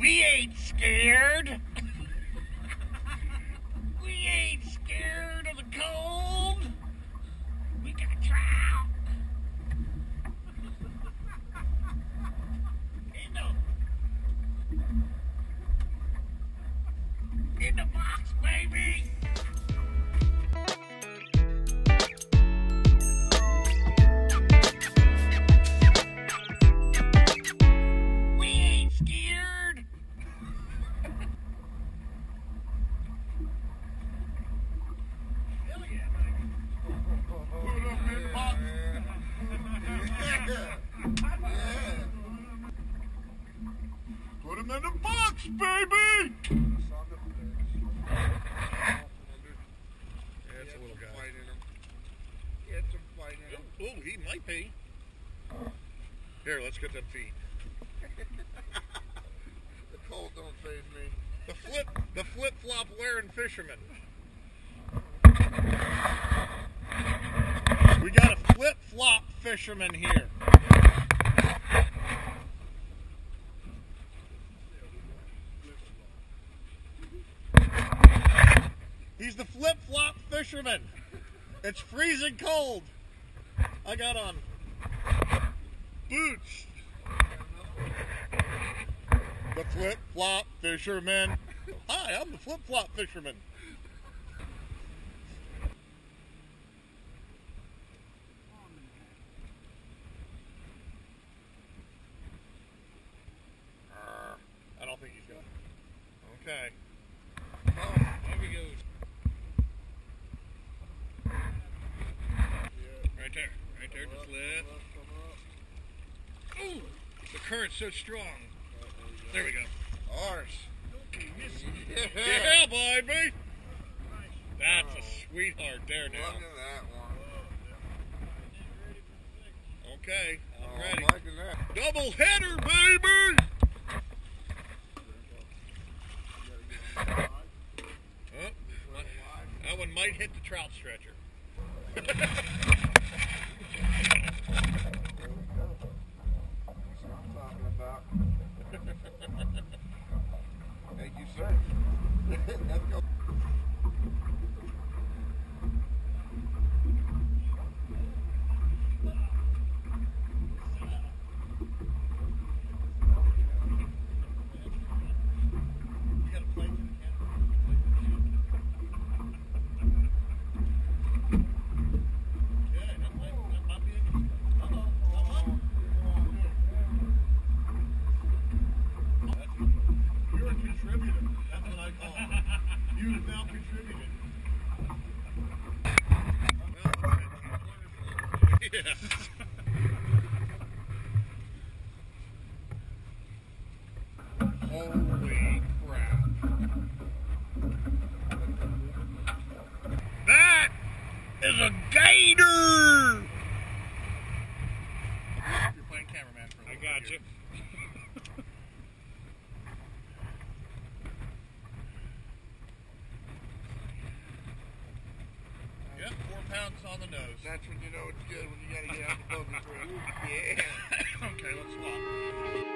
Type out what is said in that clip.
We ain't scared. we ain't scared of the cold. We got trout. In the, in the box, baby. Put him in the box, baby. That's a little guy. Get some fight in him. Oh, oh, he might be. Here, let's get them feet. The cold don't faze me. The flip, the flip flop wearing fisherman. We got a flip flop fisherman here. He's the flip flop fisherman. It's freezing cold. I got on boots. The flip flop fisherman. Hi, I'm the flip flop fisherman. I don't think he's got. Okay. Oh, there we go. Right there. Right there. Just lift. Ooh, the current's so strong. There we go. Ours. Yeah, baby. That's a oh. sweetheart there Look now. at that one. Okay, I'm Oh, ready. liking that. Double header, baby. Oh, that one might hit the trout stretcher. About. Thank you, sir. Let's go. You got a plate? Yeah, that might, that might be a good Uh-oh, uh-oh. You're a contributor. That's what I call it. Now contributed. Yeah. Holy crap. That is a gator! You're playing cameraman for a I little got you. here. Pounds on the nose. That's when you know it's good when you gotta get out the boat. Yeah. okay, let's swap.